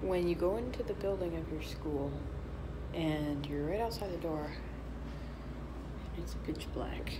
when you go into the building of your school and you're right outside the door, it's pitch black.